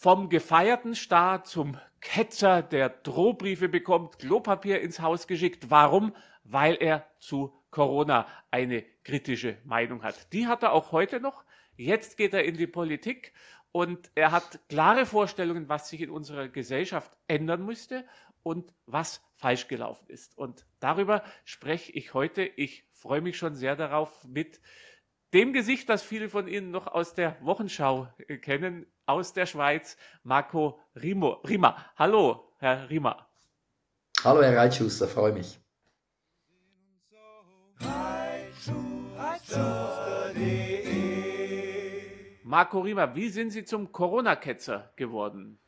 vom gefeierten Star zum Ketzer, der Drohbriefe bekommt, Klopapier ins Haus geschickt. Warum? Weil er zu Corona eine kritische Meinung hat. Die hat er auch heute noch. Jetzt geht er in die Politik und er hat klare Vorstellungen, was sich in unserer Gesellschaft ändern müsste und was falsch gelaufen ist. Und darüber spreche ich heute. Ich freue mich schon sehr darauf mit dem Gesicht, das viele von Ihnen noch aus der Wochenschau äh, kennen, aus der Schweiz, Marco Rimo, Rima. Hallo, Herr Rima. Hallo, Herr Reitschuster, freue mich. Marco Rima, wie sind Sie zum Corona-Ketzer geworden?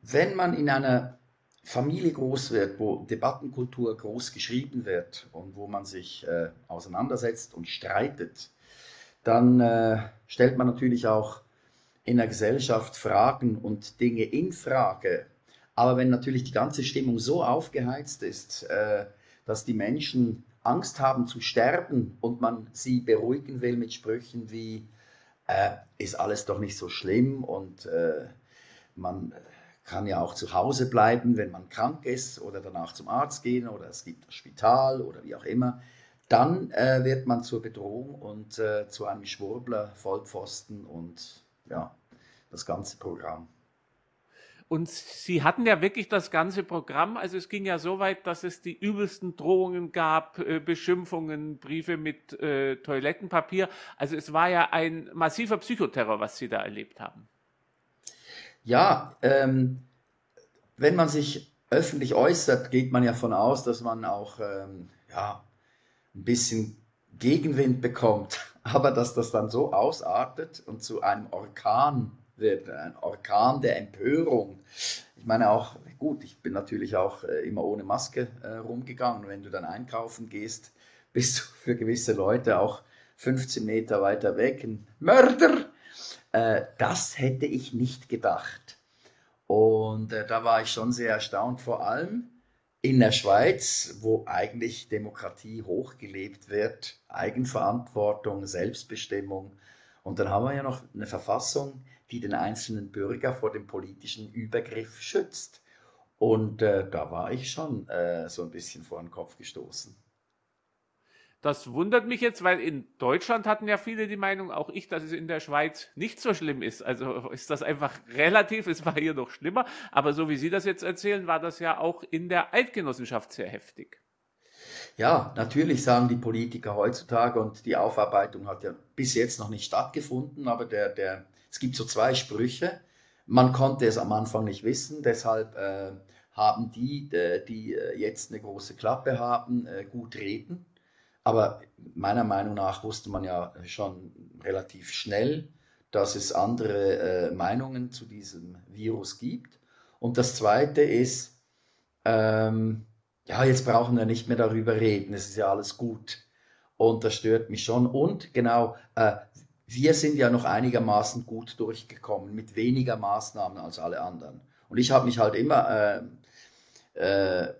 Wenn man in einer Familie groß wird, wo Debattenkultur groß geschrieben wird und wo man sich äh, auseinandersetzt und streitet, dann äh, stellt man natürlich auch in der Gesellschaft Fragen und Dinge in Frage. Aber wenn natürlich die ganze Stimmung so aufgeheizt ist, äh, dass die Menschen Angst haben zu sterben und man sie beruhigen will mit Sprüchen wie, äh, ist alles doch nicht so schlimm und äh, man kann ja auch zu Hause bleiben, wenn man krank ist oder danach zum Arzt gehen oder es gibt das Spital oder wie auch immer. Dann äh, wird man zur Bedrohung und äh, zu einem Schwurbler, Vollpfosten und ja, das ganze Programm. Und Sie hatten ja wirklich das ganze Programm. Also es ging ja so weit, dass es die übelsten Drohungen gab, äh, Beschimpfungen, Briefe mit äh, Toilettenpapier. Also es war ja ein massiver Psychoterror, was Sie da erlebt haben. Ja, ähm, wenn man sich öffentlich äußert, geht man ja von aus, dass man auch ähm, ja, ein bisschen Gegenwind bekommt. Aber dass das dann so ausartet und zu einem Orkan wird, ein Orkan der Empörung. Ich meine auch, gut, ich bin natürlich auch äh, immer ohne Maske äh, rumgegangen. Wenn du dann einkaufen gehst, bist du für gewisse Leute auch 15 Meter weiter weg ein Mörder. Äh, das hätte ich nicht gedacht. Und äh, da war ich schon sehr erstaunt, vor allem in der Schweiz, wo eigentlich Demokratie hochgelebt wird, Eigenverantwortung, Selbstbestimmung. Und dann haben wir ja noch eine Verfassung, die den einzelnen Bürger vor dem politischen Übergriff schützt. Und äh, da war ich schon äh, so ein bisschen vor den Kopf gestoßen. Das wundert mich jetzt, weil in Deutschland hatten ja viele die Meinung, auch ich, dass es in der Schweiz nicht so schlimm ist. Also ist das einfach relativ, es war hier noch schlimmer. Aber so wie Sie das jetzt erzählen, war das ja auch in der Eidgenossenschaft sehr heftig. Ja, natürlich sagen die Politiker heutzutage und die Aufarbeitung hat ja bis jetzt noch nicht stattgefunden, aber der, der, es gibt so zwei Sprüche. Man konnte es am Anfang nicht wissen, deshalb äh, haben die, äh, die äh, jetzt eine große Klappe haben, äh, gut reden aber meiner Meinung nach wusste man ja schon relativ schnell, dass es andere äh, Meinungen zu diesem Virus gibt. Und das Zweite ist, ähm, ja, jetzt brauchen wir nicht mehr darüber reden, es ist ja alles gut. Und das stört mich schon. Und genau, äh, wir sind ja noch einigermaßen gut durchgekommen mit weniger Maßnahmen als alle anderen. Und ich habe mich halt immer äh, äh,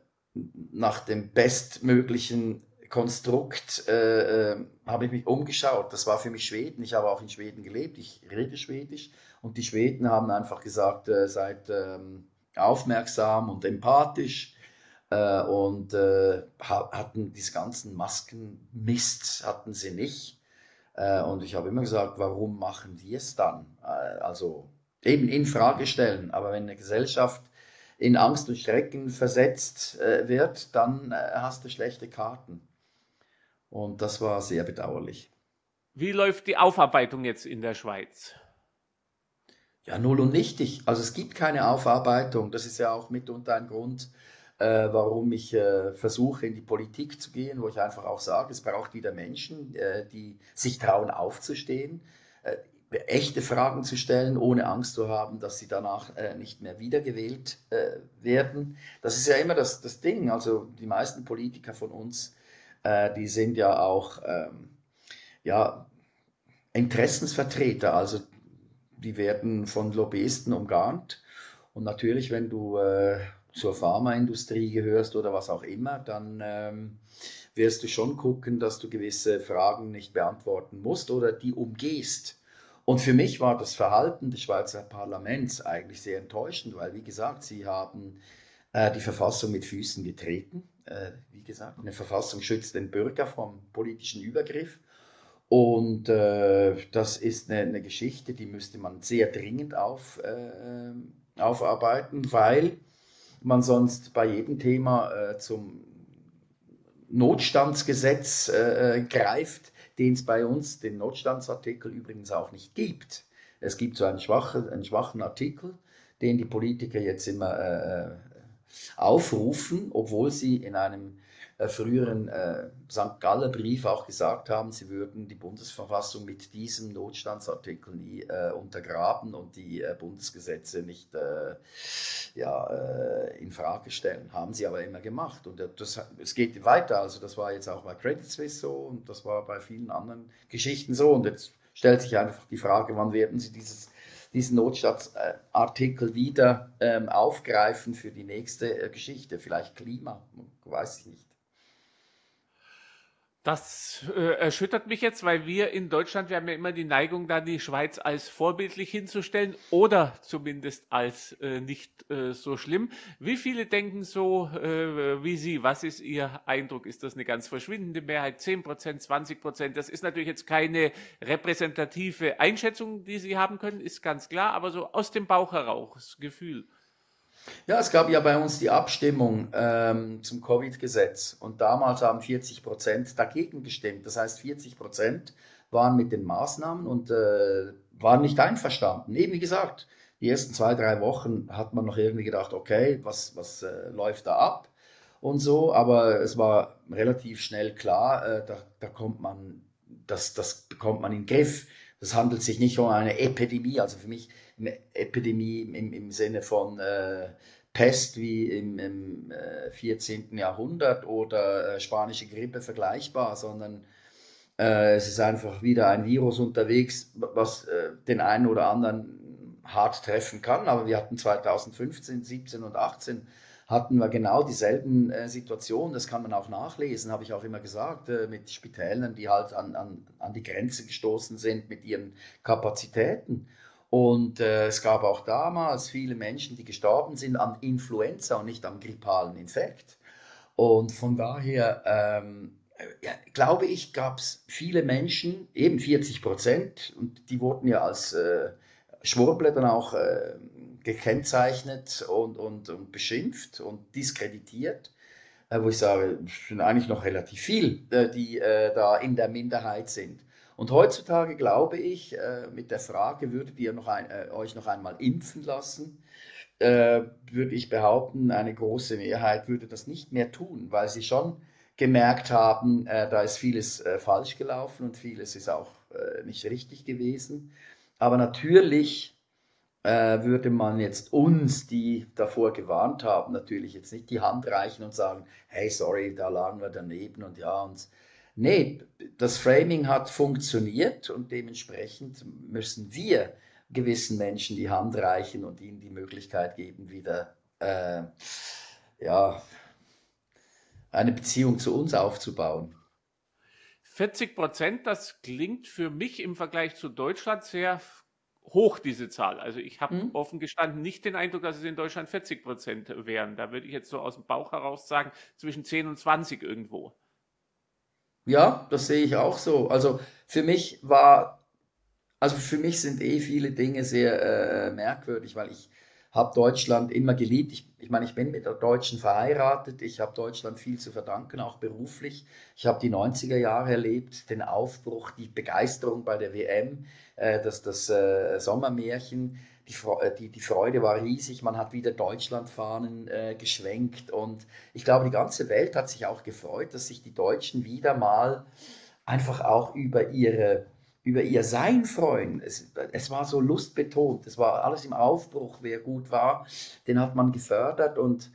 nach dem bestmöglichen Konstrukt äh, äh, habe ich mich umgeschaut. Das war für mich Schweden. Ich habe auch in Schweden gelebt. Ich rede Schwedisch. Und die Schweden haben einfach gesagt, äh, seid ähm, aufmerksam und empathisch. Äh, und äh, hatten diese ganzen Maskenmist, hatten sie nicht. Äh, und ich habe immer gesagt, warum machen die es dann? also eben in Frage stellen. Aber wenn eine Gesellschaft in Angst und Schrecken versetzt wird, dann hast du schlechte Karten. Und das war sehr bedauerlich. Wie läuft die Aufarbeitung jetzt in der Schweiz? Ja, null und nichtig. Also es gibt keine Aufarbeitung. Das ist ja auch mitunter ein Grund, äh, warum ich äh, versuche, in die Politik zu gehen, wo ich einfach auch sage, es braucht wieder Menschen, äh, die sich trauen, aufzustehen, äh, echte Fragen zu stellen, ohne Angst zu haben, dass sie danach äh, nicht mehr wiedergewählt äh, werden. Das ist ja immer das, das Ding. Also die meisten Politiker von uns äh, die sind ja auch ähm, ja, Interessensvertreter, also die werden von Lobbyisten umgarnt. Und natürlich, wenn du äh, zur Pharmaindustrie gehörst oder was auch immer, dann ähm, wirst du schon gucken, dass du gewisse Fragen nicht beantworten musst oder die umgehst. Und für mich war das Verhalten des Schweizer Parlaments eigentlich sehr enttäuschend, weil, wie gesagt, sie haben äh, die Verfassung mit Füßen getreten. Äh, wie gesagt, eine Verfassung schützt den Bürger vom politischen Übergriff. Und äh, das ist eine, eine, Geschichte, die müsste man sehr dringend auf, äh, aufarbeiten, weil man sonst bei jedem Thema äh, zum Notstandsgesetz äh, greift den es bei uns, den Notstandsartikel übrigens auch nicht gibt. Es gibt so einen schwachen, einen schwachen Artikel, den die Politiker jetzt immer äh, aufrufen, obwohl sie in einem äh, früheren äh, St. Galler Brief auch gesagt haben, sie würden die Bundesverfassung mit diesem Notstandsartikel nie äh, untergraben und die äh, Bundesgesetze nicht äh, ja, äh, in Frage stellen. Haben sie aber immer gemacht. Und das, es geht weiter. Also das war jetzt auch bei Credit Suisse so und das war bei vielen anderen Geschichten so. Und jetzt stellt sich einfach die Frage, wann werden sie dieses diesen Notstandsartikel wieder ähm, aufgreifen für die nächste äh, Geschichte, vielleicht Klima, weiß ich nicht. Das äh, erschüttert mich jetzt, weil wir in Deutschland, wir haben ja immer die Neigung, da die Schweiz als vorbildlich hinzustellen oder zumindest als äh, nicht äh, so schlimm. Wie viele denken so äh, wie Sie? Was ist Ihr Eindruck? Ist das eine ganz verschwindende Mehrheit? 10 Prozent, 20 Prozent? Das ist natürlich jetzt keine repräsentative Einschätzung, die Sie haben können, ist ganz klar, aber so aus dem Bauch heraus, Gefühl. Ja, es gab ja bei uns die Abstimmung ähm, zum Covid-Gesetz und damals haben 40 Prozent dagegen gestimmt. Das heißt, 40 Prozent waren mit den Maßnahmen und äh, waren nicht einverstanden. Eben wie gesagt, die ersten zwei, drei Wochen hat man noch irgendwie gedacht, okay, was, was äh, läuft da ab und so, aber es war relativ schnell klar, äh, da, da kommt man, das, das bekommt man in den Griff. Das handelt sich nicht um eine Epidemie, also für mich eine Epidemie im, im Sinne von äh, Pest wie im, im äh, 14. Jahrhundert oder äh, spanische Grippe vergleichbar, sondern äh, es ist einfach wieder ein Virus unterwegs, was äh, den einen oder anderen hart treffen kann. Aber wir hatten 2015, 17 und 18 hatten wir genau dieselben äh, Situationen. Das kann man auch nachlesen, habe ich auch immer gesagt, äh, mit Spitälen, die halt an, an, an die Grenze gestoßen sind mit ihren Kapazitäten. Und äh, es gab auch damals viele Menschen, die gestorben sind an Influenza und nicht am grippalen Infekt. Und von daher ähm, ja, glaube ich, gab es viele Menschen, eben 40 Prozent, und die wurden ja als äh, Schwurbler dann auch äh, gekennzeichnet und, und, und beschimpft und diskreditiert, wo ich sage, es sind eigentlich noch relativ viel, äh, die äh, da in der Minderheit sind. Und heutzutage glaube ich, äh, mit der Frage, würdet ihr noch ein, äh, euch noch einmal impfen lassen, äh, würde ich behaupten, eine große Mehrheit würde das nicht mehr tun, weil sie schon gemerkt haben, äh, da ist vieles äh, falsch gelaufen und vieles ist auch äh, nicht richtig gewesen. Aber natürlich würde man jetzt uns, die davor gewarnt haben, natürlich jetzt nicht die Hand reichen und sagen, hey, sorry, da lagen wir daneben und ja, und Nee, das Framing hat funktioniert und dementsprechend müssen wir gewissen Menschen die Hand reichen und ihnen die Möglichkeit geben, wieder äh, ja, eine Beziehung zu uns aufzubauen. 40 Prozent, das klingt für mich im Vergleich zu Deutschland sehr hoch, diese Zahl. Also ich habe mhm. offen gestanden nicht den Eindruck, dass es in Deutschland 40 Prozent wären. Da würde ich jetzt so aus dem Bauch heraus sagen, zwischen 10 und 20 irgendwo. Ja, das sehe ich auch so. Also für mich war, also für mich sind eh viele Dinge sehr äh, merkwürdig, weil ich habe Deutschland immer geliebt. Ich, ich meine, ich bin mit der Deutschen verheiratet. Ich habe Deutschland viel zu verdanken, auch beruflich. Ich habe die 90er Jahre erlebt, den Aufbruch, die Begeisterung bei der WM, äh, das, das äh, Sommermärchen die, äh, die, die Freude war riesig, man hat wieder Deutschlandfahnen äh, geschwenkt und ich glaube, die ganze Welt hat sich auch gefreut, dass sich die Deutschen wieder mal einfach auch über ihre über ihr Sein freuen. Es, es war so lustbetont, es war alles im Aufbruch, wer gut war, den hat man gefördert und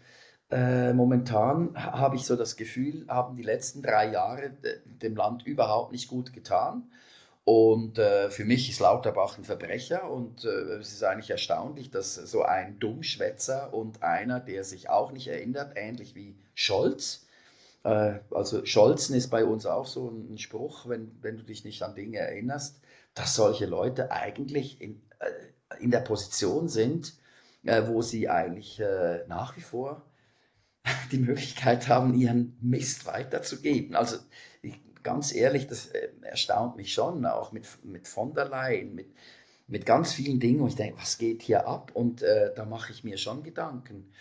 äh, momentan habe ich so das Gefühl, haben die letzten drei Jahre dem Land überhaupt nicht gut getan. Und äh, für mich ist Lauterbach ein Verbrecher und äh, es ist eigentlich erstaunlich, dass so ein Dummschwätzer und einer, der sich auch nicht erinnert, ähnlich wie Scholz, äh, also Scholzen ist bei uns auch so ein Spruch, wenn, wenn du dich nicht an Dinge erinnerst, dass solche Leute eigentlich in, äh, in der Position sind, äh, wo sie eigentlich äh, nach wie vor die Möglichkeit haben, ihren Mist weiterzugeben. Also ich, ganz ehrlich, das äh, erstaunt mich schon, auch mit, mit von der Leyen, mit, mit ganz vielen Dingen, wo ich denke, was geht hier ab? Und äh, da mache ich mir schon Gedanken,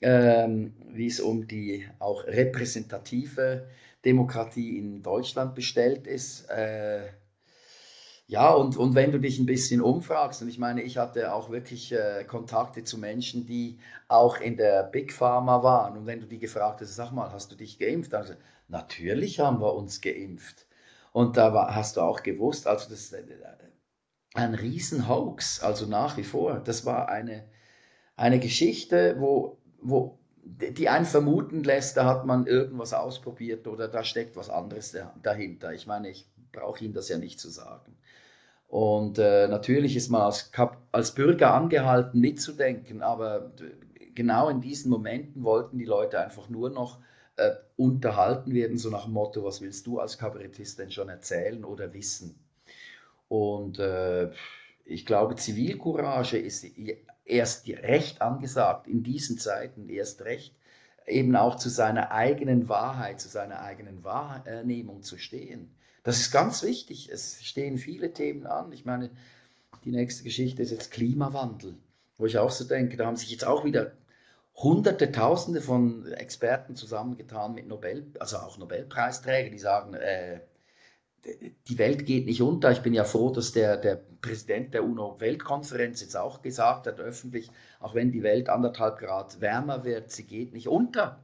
ähm, wie es um die auch repräsentative Demokratie in Deutschland bestellt ist. Äh, ja, und, und wenn du dich ein bisschen umfragst, und ich meine, ich hatte auch wirklich äh, Kontakte zu Menschen, die auch in der Big Pharma waren. Und wenn du die gefragt hast, sag mal, hast du dich geimpft? Dann gesagt, natürlich haben wir uns geimpft. Und da war, hast du auch gewusst, also das ist äh, ein Riesenhoax, also nach wie vor. Das war eine, eine Geschichte, wo, wo die einen vermuten lässt, da hat man irgendwas ausprobiert oder da steckt was anderes dahinter. Ich meine, ich brauche Ihnen das ja nicht zu sagen. Und äh, natürlich ist man als, als Bürger angehalten, mitzudenken, aber genau in diesen Momenten wollten die Leute einfach nur noch äh, unterhalten werden, so nach dem Motto, was willst du als Kabarettist denn schon erzählen oder wissen? Und äh, ich glaube, Zivilcourage ist erst recht angesagt, in diesen Zeiten erst recht, eben auch zu seiner eigenen Wahrheit, zu seiner eigenen Wahrnehmung zu stehen. Das ist ganz wichtig. Es stehen viele Themen an. Ich meine, die nächste Geschichte ist jetzt Klimawandel, wo ich auch so denke, da haben sich jetzt auch wieder Hunderte, Tausende von Experten zusammengetan mit Nobel, also auch Nobelpreisträger, die sagen, äh, die Welt geht nicht unter. Ich bin ja froh, dass der, der Präsident der UNO-Weltkonferenz jetzt auch gesagt hat, öffentlich, auch wenn die Welt anderthalb Grad wärmer wird, sie geht nicht unter.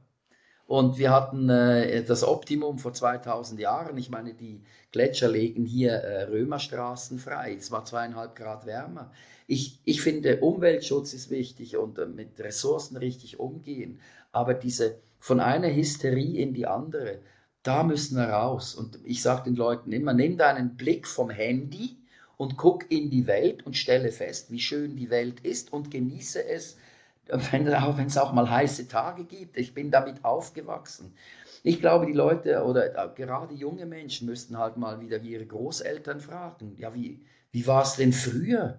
Und wir hatten äh, das Optimum vor 2000 Jahren. Ich meine, die Gletscher legen hier äh, Römerstraßen frei. Es war zweieinhalb Grad wärmer. Ich, ich finde, Umweltschutz ist wichtig und äh, mit Ressourcen richtig umgehen. Aber diese von einer Hysterie in die andere, da müssen wir raus. Und ich sage den Leuten immer, nimm deinen Blick vom Handy und guck in die Welt und stelle fest, wie schön die Welt ist und genieße es wenn, es auch mal heiße Tage gibt. Ich bin damit aufgewachsen. Ich glaube, die Leute oder äh, gerade junge Menschen müssten halt mal wieder ihre Großeltern fragen, ja, wie, wie war es denn früher?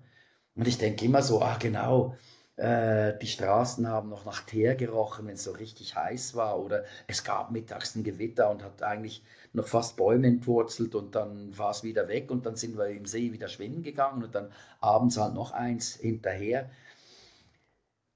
Und ich denke immer so, ah genau, äh, die Straßen haben noch nach Teer gerochen, wenn es so richtig heiß war. Oder es gab mittags ein Gewitter und hat eigentlich noch fast Bäume entwurzelt und dann war es wieder weg und dann sind wir im See wieder schwimmen gegangen und dann abends halt noch eins hinterher.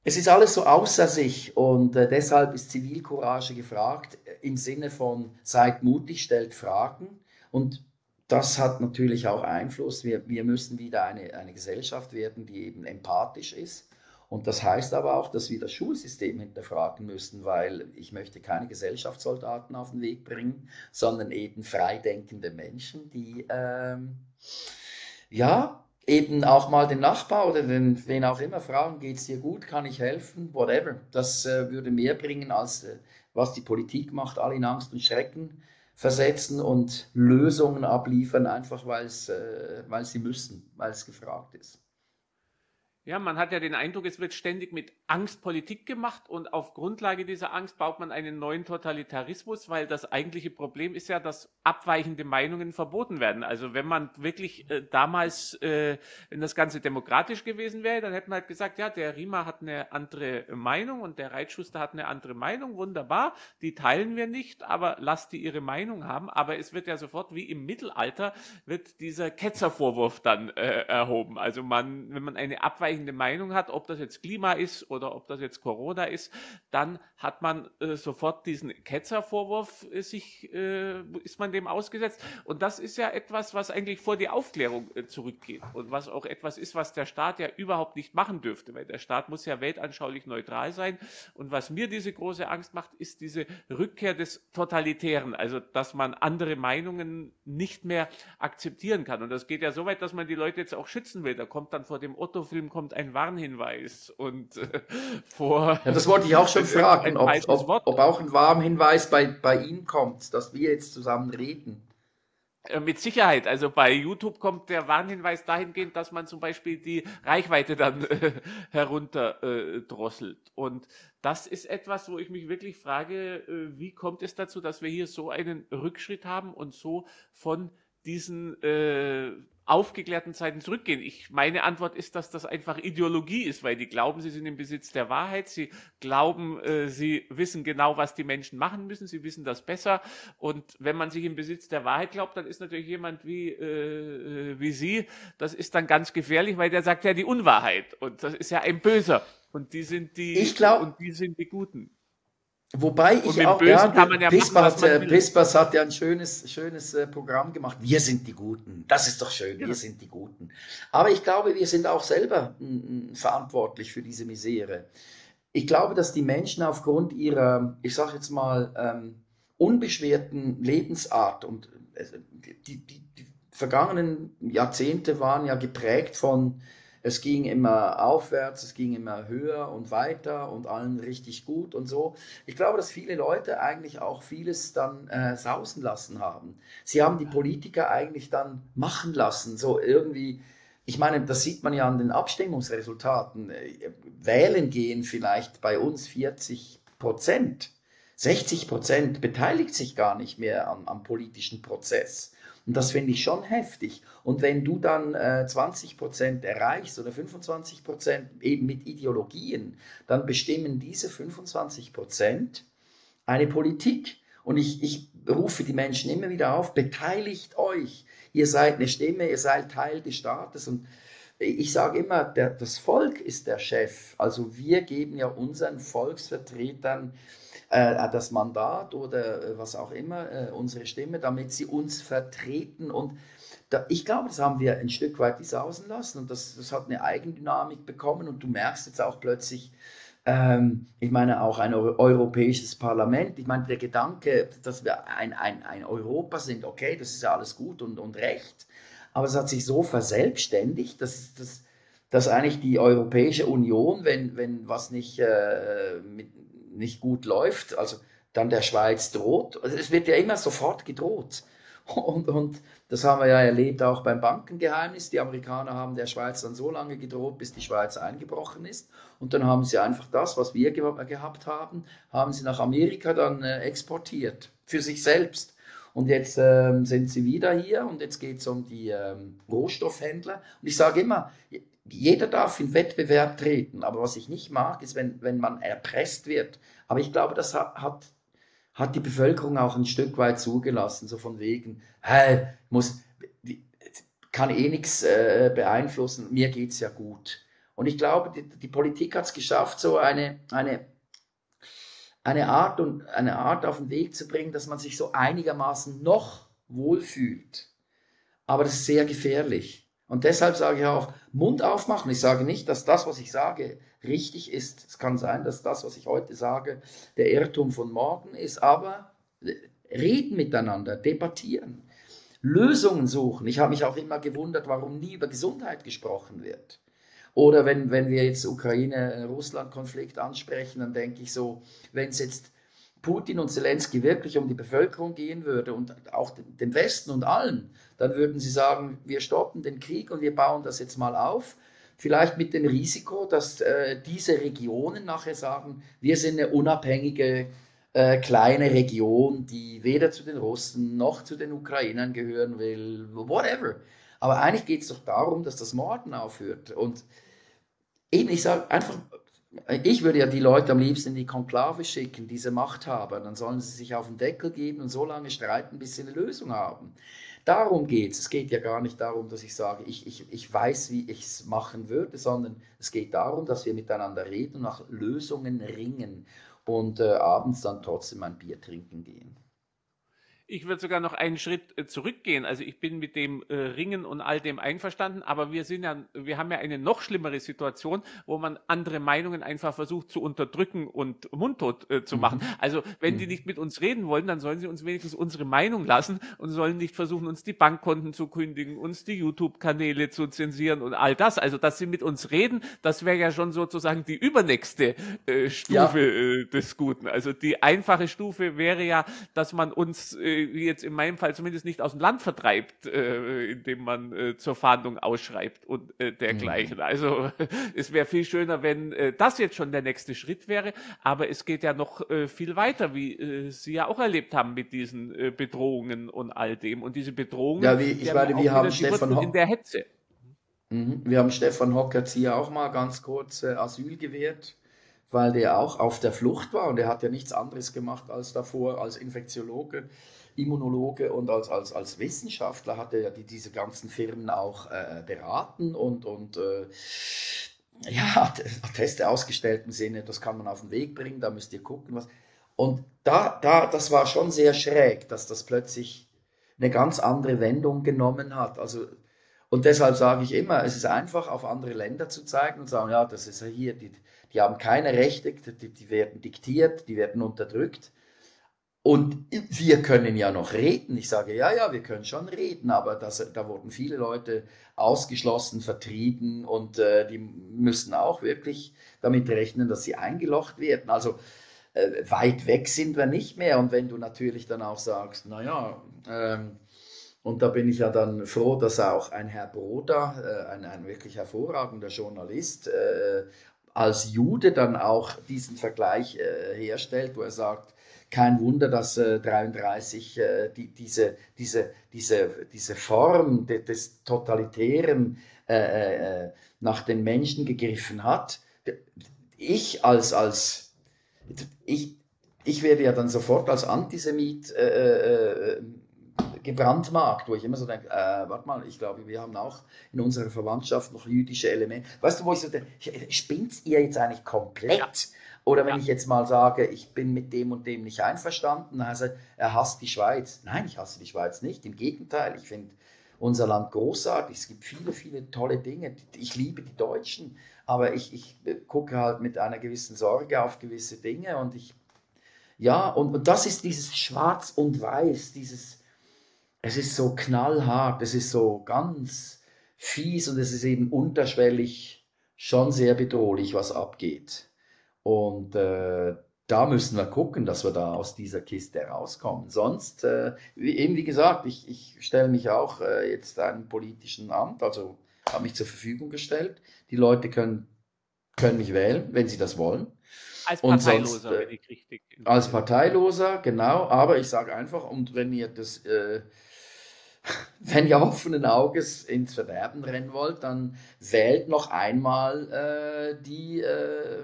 Es ist alles so außer sich und äh, deshalb ist Zivilcourage gefragt im Sinne von seid mutig, stellt Fragen und das hat natürlich auch Einfluss. Wir, wir müssen wieder eine, eine Gesellschaft werden, die eben empathisch ist. Und das heißt aber auch, dass wir das Schulsystem hinterfragen müssen, weil ich möchte keine Gesellschaftssoldaten auf den Weg bringen, sondern eben freidenkende Menschen, die ähm, ja eben auch mal den Nachbar oder den, wen auch immer fragen, geht es dir gut, kann ich helfen, whatever. Das äh, würde mehr bringen, als äh, was die Politik macht, alle in Angst und Schrecken versetzen und Lösungen abliefern, einfach weil äh, sie müssen, weil es gefragt ist. Ja, man hat ja den Eindruck, es wird ständig mit Angst Politik gemacht und auf Grundlage dieser Angst baut man einen neuen Totalitarismus, weil das eigentliche Problem ist ja, dass abweichende Meinungen verboten werden. Also wenn man wirklich äh, damals, äh, wenn das Ganze demokratisch gewesen wäre, dann hätte man halt gesagt, ja, der Riemer hat eine andere Meinung und der Reitschuster hat eine andere Meinung, wunderbar, die teilen wir nicht, aber lasst die ihre Meinung haben. Aber es wird ja sofort wie im Mittelalter wird dieser Ketzervorwurf dann äh, erhoben. Also man, wenn man eine abweichende abweichende Meinung hat, ob das jetzt Klima ist oder ob das jetzt Corona ist, dann hat man äh, sofort diesen Ketzervorwurf äh, sich, äh, ist man dem ausgesetzt. Und das ist ja etwas, was eigentlich vor die Aufklärung äh, zurückgeht und was auch etwas ist, was der Staat ja überhaupt nicht machen dürfte, weil der Staat muss ja weltanschaulich neutral sein. Und was mir diese große Angst macht, ist diese Rückkehr des Totalitären, also dass man andere Meinungen nicht mehr akzeptieren kann. Und das geht ja so weit, dass man die Leute jetzt auch schützen will. Da kommt dann vor dem Otto-Film kommt ein Warnhinweis und äh, vor. Ja, das wollte ich auch schon fragen, ob, ob, ob, auch ein Warnhinweis bei, bei Ihnen kommt, dass wir jetzt zusammen reden. Äh, mit Sicherheit. Also bei YouTube kommt der Warnhinweis dahingehend, dass man zum Beispiel die Reichweite dann äh, herunterdrosselt. Äh, und das ist etwas, wo ich mich wirklich frage, äh, wie kommt es dazu, dass wir hier so einen Rückschritt haben und so von diesen äh, aufgeklärten Zeiten zurückgehen. Ich, meine Antwort ist, dass das einfach Ideologie ist, weil die glauben, sie sind im Besitz der Wahrheit, sie glauben, äh, sie wissen genau, was die Menschen machen müssen, sie wissen das besser. Und wenn man sich im Besitz der Wahrheit glaubt, dann ist natürlich jemand wie, äh, wie Sie, das ist dann ganz gefährlich, weil der sagt ja die Unwahrheit. Und das ist ja ein Böser. Und die sind die, glaub, und die sind die Guten. Wobei ich auch, ja, kann man ja Pispers, machen, hat ja ein schönes, schönes äh, Programm gemacht. Wir sind die Guten. Das ist doch schön. Ja. Wir sind die Guten. Aber ich glaube, wir sind auch selber m, verantwortlich für diese Misere. Ich glaube, dass die Menschen aufgrund ihrer, ich sage jetzt mal, ähm, unbeschwerten Lebensart und äh, die, die, die vergangenen Jahrzehnte waren ja geprägt von es ging immer aufwärts, es ging immer höher und weiter und allen richtig gut und so. Ich glaube, dass viele Leute eigentlich auch vieles dann äh, sausen lassen haben. Sie haben die Politiker eigentlich dann machen lassen, so irgendwie. Ich meine, das sieht man ja an den Abstimmungsresultaten. Äh, wählen gehen vielleicht bei uns 40 Prozent. 60 Prozent beteiligt sich gar nicht mehr am, am politischen Prozess. Und das finde ich schon heftig. Und wenn du dann äh, 20 Prozent erreichst oder 25 Prozent eben mit Ideologien, dann bestimmen diese 25 Prozent eine Politik. Und ich, ich rufe die Menschen immer wieder auf, beteiligt euch. Ihr seid eine Stimme, ihr seid Teil des Staates. Und ich sage immer, der, das Volk ist der Chef. Also wir geben ja unseren Volksvertretern äh, das Mandat oder äh, was auch immer, äh, unsere Stimme, damit sie uns vertreten. Und da, ich glaube, das haben wir ein Stück weit sausen lassen und das, das hat eine Eigendynamik bekommen und du merkst jetzt auch plötzlich, ähm, ich meine auch ein europäisches Parlament. Ich meine, der Gedanke, dass wir ein, ein, ein Europa sind, okay, das ist ja alles gut und, und recht, aber es hat sich so verselbstständigt, dass, dass, dass eigentlich die Europäische Union, wenn, wenn was nicht äh, mit, nicht gut läuft, also dann der Schweiz droht. Also es wird ja immer sofort gedroht. Und, und das haben wir ja erlebt auch beim Bankengeheimnis. Die Amerikaner haben der Schweiz dann so lange gedroht, bis die Schweiz eingebrochen ist. Und dann haben sie einfach das, was wir ge gehabt haben, haben sie nach Amerika dann äh, exportiert. Für sich selbst. Und jetzt ähm, sind sie wieder hier und jetzt geht es um die ähm, Rohstoffhändler. Und ich sage immer, jeder darf in Wettbewerb treten, aber was ich nicht mag, ist, wenn, wenn man erpresst wird. Aber ich glaube, das hat, hat die Bevölkerung auch ein Stück weit zugelassen, so von wegen, hey, muss, kann eh nichts äh, beeinflussen, mir geht es ja gut. Und ich glaube, die, die Politik hat es geschafft, so eine, eine, eine, Art und, eine Art auf den Weg zu bringen, dass man sich so einigermaßen noch wohlfühlt. Aber das ist sehr gefährlich. Und deshalb sage ich auch, Mund aufmachen. Ich sage nicht, dass das, was ich sage, richtig ist. Es kann sein, dass das, was ich heute sage, der Irrtum von morgen ist, aber reden miteinander, debattieren, Lösungen suchen. Ich habe mich auch immer gewundert, warum nie über Gesundheit gesprochen wird. Oder wenn, wenn wir jetzt Ukraine-Russland-Konflikt ansprechen, dann denke ich so, wenn es jetzt Putin und Zelensky wirklich um die Bevölkerung gehen würde und auch dem Westen und allen, dann würden sie sagen, wir stoppen den Krieg und wir bauen das jetzt mal auf. Vielleicht mit dem Risiko, dass äh, diese Regionen nachher sagen, wir sind eine unabhängige äh, kleine Region, die weder zu den Russen noch zu den Ukrainern gehören will, whatever. Aber eigentlich geht es doch darum, dass das Morden aufhört. Und eben, ich sage einfach, ich würde ja die Leute am liebsten in die Konklave schicken, diese Machthaber. Dann sollen sie sich auf den Deckel geben und so lange streiten, bis sie eine Lösung haben. Darum geht es. Es geht ja gar nicht darum, dass ich sage, ich, ich, ich weiß, wie ich es machen würde, sondern es geht darum, dass wir miteinander reden und nach Lösungen ringen und äh, abends dann trotzdem ein Bier trinken gehen. Ich würde sogar noch einen Schritt äh, zurückgehen. Also ich bin mit dem äh, Ringen und all dem einverstanden, aber wir sind ja, wir haben ja eine noch schlimmere Situation, wo man andere Meinungen einfach versucht zu unterdrücken und mundtot äh, zu machen. Mhm. Also wenn mhm. die nicht mit uns reden wollen, dann sollen sie uns wenigstens unsere Meinung lassen und sollen nicht versuchen, uns die Bankkonten zu kündigen, uns die YouTube-Kanäle zu zensieren und all das. Also dass sie mit uns reden, das wäre ja schon sozusagen die übernächste äh, Stufe ja. äh, des Guten. Also die einfache Stufe wäre ja, dass man uns äh, jetzt in meinem Fall zumindest nicht aus dem Land vertreibt, äh, indem man äh, zur Fahndung ausschreibt und äh, dergleichen. Mhm. Also es wäre viel schöner, wenn äh, das jetzt schon der nächste Schritt wäre, aber es geht ja noch äh, viel weiter, wie äh, Sie ja auch erlebt haben mit diesen Bedrohungen und all dem. Und diese Bedrohungen, ja, wie, ich meine, wir haben Stefan in der Hetze. Mhm. Wir haben Stefan Hockertz hier auch mal ganz kurz Asyl gewährt, weil der auch auf der Flucht war und er hat ja nichts anderes gemacht als davor als Infektiologe, Immunologe und als, als, als Wissenschaftler hat er ja die, diese ganzen Firmen auch äh, beraten und, und äh, ja, Teste ausgestellt im Sinne, das kann man auf den Weg bringen, da müsst ihr gucken, was. Und da, da, das war schon sehr schräg, dass das plötzlich eine ganz andere Wendung genommen hat. Also und deshalb sage ich immer, es ist einfach, auf andere Länder zu zeigen und sagen, ja, das ist ja hier, die, die haben keine Rechte, die, die werden diktiert, die werden unterdrückt. Und wir können ja noch reden. Ich sage, ja, ja, wir können schon reden, aber das, da wurden viele Leute ausgeschlossen, vertrieben und äh, die müssen auch wirklich damit rechnen, dass sie eingelocht werden. Also äh, weit weg sind wir nicht mehr. Und wenn du natürlich dann auch sagst, naja, ähm, und da bin ich ja dann froh, dass auch ein Herr Broda, äh, ein, ein wirklich hervorragender Journalist, äh, als Jude dann auch diesen Vergleich äh, herstellt, wo er sagt, kein Wunder, dass äh, 33 äh, die, diese, diese, diese, diese Form de, des Totalitären äh, äh, nach den Menschen gegriffen hat. Ich als, als ich, ich werde ja dann sofort als Antisemit äh, äh, gebrandmarkt, wo ich immer so denke, äh, warte mal, ich glaube, wir haben auch in unserer Verwandtschaft noch jüdische Elemente. Weißt du, wo ich so denke, spinnt ihr jetzt eigentlich komplett? Oder wenn ja. ich jetzt mal sage, ich bin mit dem und dem nicht einverstanden, also er hasst die Schweiz. Nein, ich hasse die Schweiz nicht. Im Gegenteil, ich finde unser Land großartig. Es gibt viele, viele tolle Dinge. Ich liebe die Deutschen, aber ich, ich gucke halt mit einer gewissen Sorge auf gewisse Dinge und ich, ja, und, und das ist dieses Schwarz und Weiß, dieses, es ist so knallhart, es ist so ganz fies und es ist eben unterschwellig schon sehr bedrohlich, was abgeht. Und äh, da müssen wir gucken, dass wir da aus dieser Kiste rauskommen. Sonst, äh, wie, eben wie gesagt, ich, ich stelle mich auch äh, jetzt einem politischen Amt, also habe mich zur Verfügung gestellt. Die Leute können, können mich wählen, wenn sie das wollen. Als Parteiloser, sonst, äh, wenn ich richtig. Als Parteiloser, genau. Aber ich sage einfach, und wenn ihr das äh, wenn ihr offenen Auges ins Verderben rennen wollt, dann wählt noch einmal äh, die äh,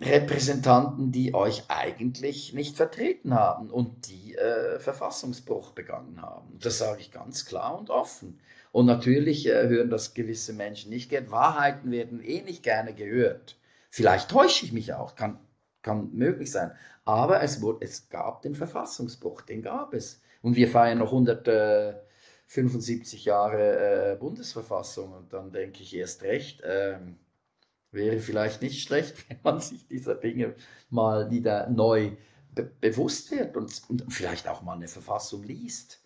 Repräsentanten, die euch eigentlich nicht vertreten haben und die äh, Verfassungsbruch begangen haben. Das sage ich ganz klar und offen. Und natürlich äh, hören das gewisse Menschen nicht gern. Wahrheiten werden eh nicht gerne gehört. Vielleicht täusche ich mich auch, kann, kann möglich sein. Aber es, wurde, es gab den Verfassungsbruch, den gab es. Und wir feiern noch 175 Jahre äh, Bundesverfassung und dann denke ich erst recht, äh, wäre vielleicht nicht schlecht, wenn man sich dieser Dinge mal wieder neu be bewusst wird und, und, vielleicht auch mal eine Verfassung liest.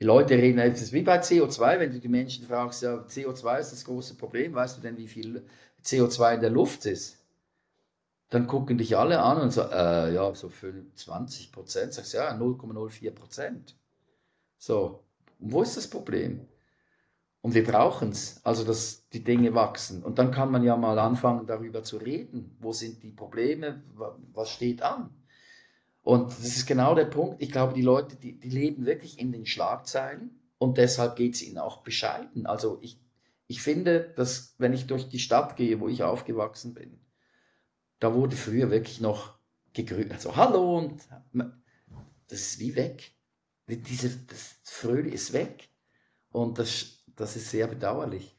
Die Leute reden, es ist wie bei CO2, wenn du die Menschen fragst, ja, CO2 ist das große Problem, weißt du denn, wie viel CO2 in der Luft ist? Dann gucken dich alle an und sagen, äh, ja, so 20 Prozent. Sagst ja, 0,04 Prozent. So, wo ist das Problem? Und wir brauchen es, also dass die Dinge wachsen. Und dann kann man ja mal anfangen, darüber zu reden. Wo sind die Probleme? Was steht an? Und das ist genau der Punkt. Ich glaube, die Leute, die, die leben wirklich in den Schlagzeilen und deshalb geht es ihnen auch bescheiden. Also ich, ich finde, dass wenn ich durch die Stadt gehe, wo ich aufgewachsen bin, da wurde früher wirklich noch gegrüßt. Also hallo und das ist wie weg. Diese, das Fröhliche ist weg. Und das, das ist sehr bedauerlich.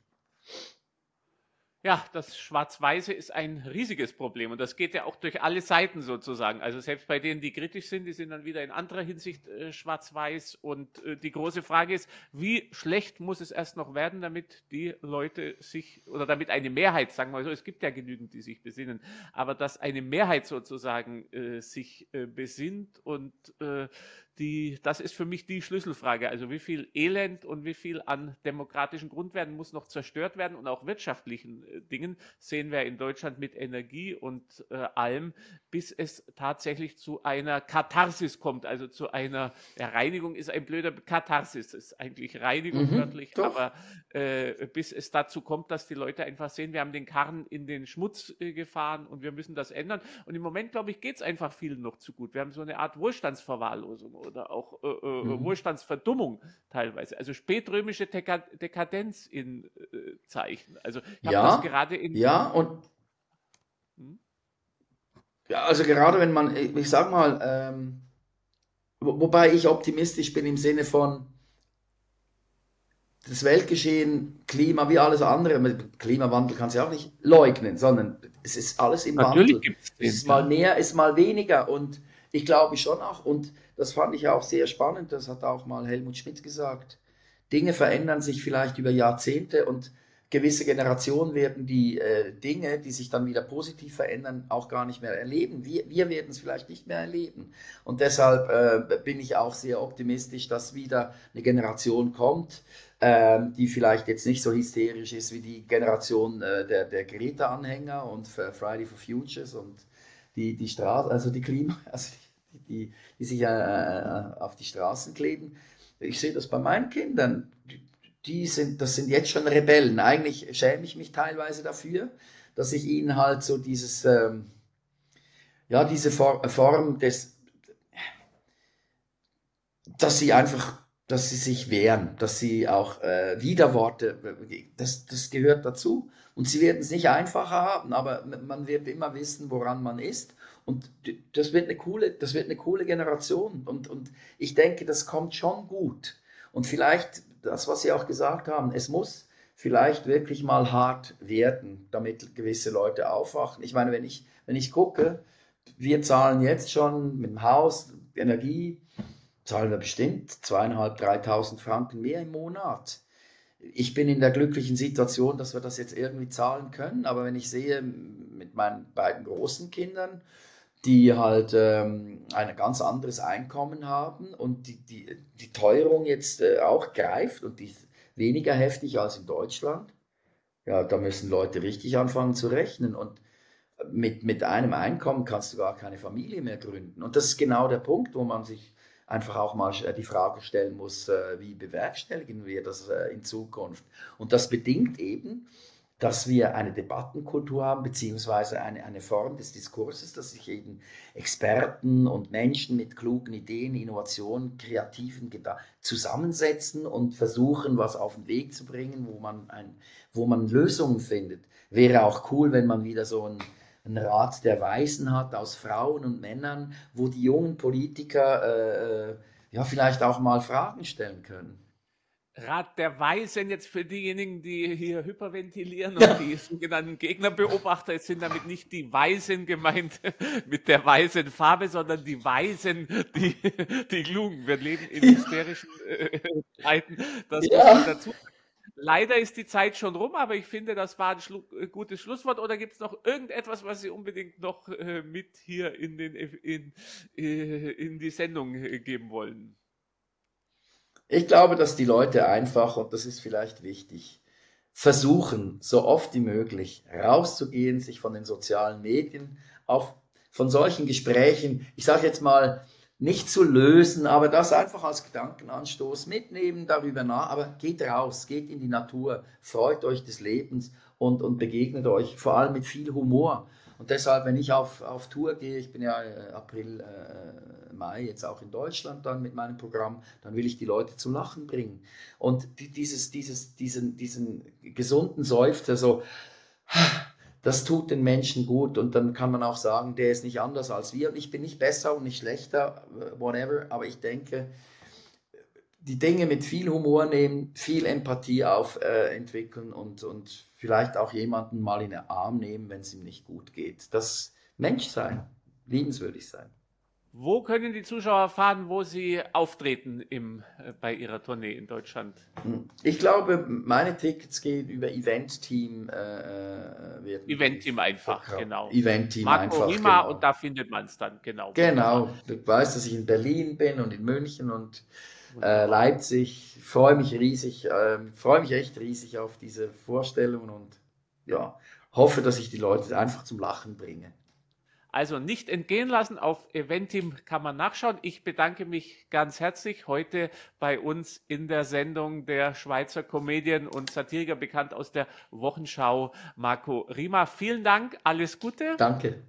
Ja, das Schwarz-Weiße ist ein riesiges Problem und das geht ja auch durch alle Seiten sozusagen. Also selbst bei denen, die kritisch sind, die sind dann wieder in anderer Hinsicht äh, schwarz-weiß. Und äh, die große Frage ist, wie schlecht muss es erst noch werden, damit die Leute sich oder damit eine Mehrheit, sagen wir mal so, es gibt ja genügend, die sich besinnen, aber dass eine Mehrheit sozusagen äh, sich äh, besinnt und äh, die, das ist für mich die Schlüsselfrage. Also wie viel Elend und wie viel an demokratischen Grundwerten muss noch zerstört werden und auch wirtschaftlichen äh, Dingen, sehen wir in Deutschland mit Energie und äh, allem, bis es tatsächlich zu einer Katharsis kommt, also zu einer ja, Reinigung ist ein blöder Katharsis, ist eigentlich Reinigung mhm, wörtlich, doch. aber äh, bis es dazu kommt, dass die Leute einfach sehen, wir haben den Karren in den Schmutz äh, gefahren und wir müssen das ändern. Und im Moment, glaube ich, geht es einfach vielen noch zu gut. Wir haben so eine Art Wohlstandsverwahrlosung oder auch äh, äh mhm. Wohlstandsverdummung teilweise. Also spätrömische Dekadenz in äh, Zeichen. Also ich ja, das gerade in. Ja, und. Hm? Ja, also gerade wenn man, ich sag mal, ähm, wo, wobei ich optimistisch bin im Sinne von, das Weltgeschehen, Klima, wie alles andere, Klimawandel kann es ja auch nicht leugnen, sondern es ist alles im Natürlich Wandel. Gibt's den, es ist mal mehr, ist mal weniger und ich glaube schon auch, und das fand ich auch sehr spannend, das hat auch mal Helmut Schmidt gesagt, Dinge verändern sich vielleicht über Jahrzehnte und gewisse Generationen werden die äh, Dinge, die sich dann wieder positiv verändern, auch gar nicht mehr erleben. Wir, wir werden es vielleicht nicht mehr erleben. Und deshalb äh, bin ich auch sehr optimistisch, dass wieder eine Generation kommt, äh, die vielleicht jetzt nicht so hysterisch ist wie die Generation äh, der, der Greta-Anhänger und Friday for Futures und die, die Straße, also die Klima, also die, die, die sich äh, äh, auf die Straßen kleben. Ich sehe das bei meinen Kindern die sind, das sind jetzt schon Rebellen. Eigentlich schäme ich mich teilweise dafür, dass ich ihnen halt so dieses, ähm, ja, diese Form des, dass sie einfach, dass sie sich wehren, dass sie auch äh, Widerworte, das, das gehört dazu. Und sie werden es nicht einfacher haben, aber man wird immer wissen, woran man ist. Und das wird eine coole, das wird eine coole Generation. Und, und ich denke, das kommt schon gut. Und vielleicht das, was Sie auch gesagt haben, es muss vielleicht wirklich mal hart werden, damit gewisse Leute aufwachen. Ich meine, wenn ich, wenn ich gucke, wir zahlen jetzt schon mit dem Haus, Energie, zahlen wir bestimmt zweieinhalb, dreitausend Franken mehr im Monat. Ich bin in der glücklichen Situation, dass wir das jetzt irgendwie zahlen können, aber wenn ich sehe, mit meinen beiden großen Kindern, die halt ähm, ein ganz anderes Einkommen haben und die, die, die Teuerung jetzt äh, auch greift und die ist weniger heftig als in Deutschland. Ja, da müssen Leute richtig anfangen zu rechnen und mit, mit einem Einkommen kannst du gar keine Familie mehr gründen. Und das ist genau der Punkt, wo man sich einfach auch mal äh, die Frage stellen muss, äh, wie bewerkstelligen wir das äh, in Zukunft? Und das bedingt eben, dass wir eine Debattenkultur haben, beziehungsweise eine, eine Form des Diskurses, dass sich eben Experten und Menschen mit klugen Ideen, Innovationen, kreativen Gedanken zusammensetzen und versuchen, was auf den Weg zu bringen, wo man, ein, wo man Lösungen findet. Wäre auch cool, wenn man wieder so ein, ein Rat der Weisen hat aus Frauen und Männern, wo die jungen Politiker äh, äh ja vielleicht auch mal Fragen stellen können. Rat der Weisen jetzt für diejenigen, die hier hyperventilieren und die sogenannten Gegnerbeobachter. Es sind damit nicht die Weisen gemeint mit der weißen Farbe, sondern die Weisen, die, die Klugen. Wir leben in hysterischen äh, Zeiten. Das ja. muss dazu. Leider ist die Zeit schon rum, aber ich finde, das war ein Schlu äh, gutes Schlusswort. Oder gibt es noch irgendetwas, was Sie unbedingt noch äh, mit hier in, den, in, äh, in die Sendung äh, geben wollen? Ich glaube, dass die Leute einfach, und das ist vielleicht wichtig, versuchen, so oft wie möglich rauszugehen, sich von den sozialen Medien auf von solchen Gesprächen, ich sage jetzt mal, nicht zu lösen, aber das einfach als Gedankenanstoß mitnehmen, darüber nach, aber geht raus, geht in die Natur, freut euch des Lebens und, und begegnet euch vor allem mit viel Humor. Und deshalb, wenn ich auf, auf Tour gehe, ich bin ja äh, April, äh, Mai jetzt auch in Deutschland dann mit meinem Programm, dann will ich die Leute zum Lachen bringen. Und die, dieses, dieses, diesen, diesen gesunden Seufzer, so, das tut den Menschen gut. Und dann kann man auch sagen, der ist nicht anders als wir. Und ich bin nicht besser und nicht schlechter, äh, whatever, aber ich denke, die Dinge mit viel Humor nehmen, viel Empathie auf äh, entwickeln und, und vielleicht auch jemanden mal in den Arm nehmen, wenn es ihm nicht gut geht. Das Menschsein, liebenswürdig sein. Wo können die Zuschauer erfahren, wo sie auftreten im, äh, bei ihrer Tournee in Deutschland? Hm. Ich glaube, meine Tickets gehen über Event-Team. Äh, äh Event-Team einfach, verkauft. genau. Event-Team einfach. Rima genau. und da findet man es dann, genau. Genau. Ich weiß, dass ich in Berlin bin und in München und äh, Leipzig. Freue mich riesig, äh, freue mich echt riesig auf diese Vorstellung und ja, hoffe, dass ich die Leute einfach zum Lachen bringe. Also nicht entgehen lassen, auf Eventim kann man nachschauen. Ich bedanke mich ganz herzlich heute bei uns in der Sendung der Schweizer Comedian und Satiriker, bekannt aus der Wochenschau, Marco Rima. Vielen Dank, alles Gute. Danke.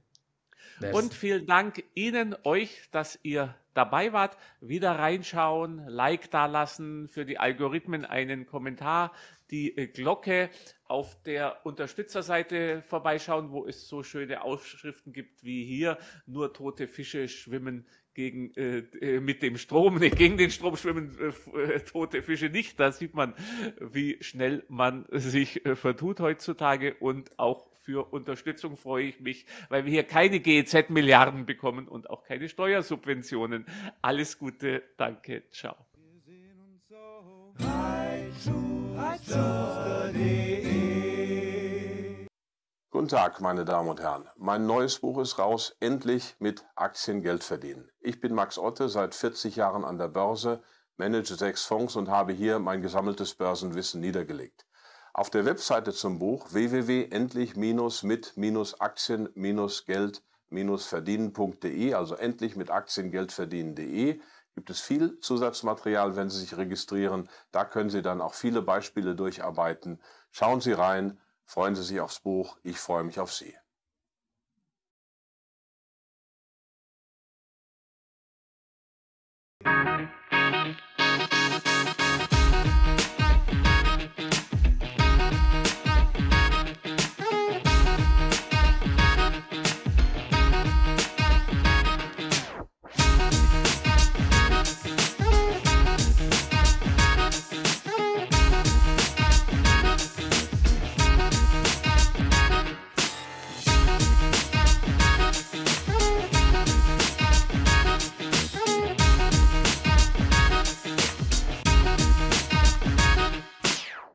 Und vielen Dank Ihnen, euch, dass ihr dabei wart. Wieder reinschauen, Like da lassen, für die Algorithmen einen Kommentar, die äh, Glocke auf der Unterstützerseite vorbeischauen, wo es so schöne Aufschriften gibt wie hier, nur tote Fische schwimmen gegen, äh, äh mit dem Strom, nee, gegen den Strom schwimmen äh, äh, tote Fische nicht. Da sieht man, wie schnell man sich äh, vertut heutzutage und auch für Unterstützung freue ich mich, weil wir hier keine GEZ-Milliarden bekommen und auch keine Steuersubventionen. Alles Gute, danke, ciao. Guten Tag, meine Damen und Herren. Mein neues Buch ist raus, endlich mit Aktien Geld verdienen. Ich bin Max Otte, seit 40 Jahren an der Börse, manage sechs Fonds und habe hier mein gesammeltes Börsenwissen niedergelegt. Auf der Webseite zum Buch www.endlich-mit-aktien-geld-verdienen.de, also endlich mit Aktien Geld verdienen.de, gibt es viel Zusatzmaterial, wenn Sie sich registrieren. Da können Sie dann auch viele Beispiele durcharbeiten. Schauen Sie rein, freuen Sie sich aufs Buch. Ich freue mich auf Sie. Musik